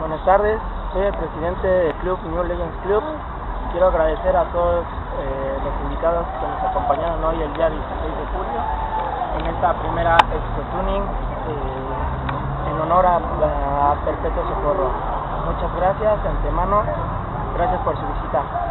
Buenas tardes, soy el presidente del club New Legends Club. Quiero agradecer a todos eh, los invitados que nos acompañaron hoy el día 16 de julio en esta primera Expo Tuning eh, en honor a, a Perpetuo Socorro. Muchas gracias antemano, gracias por su visita.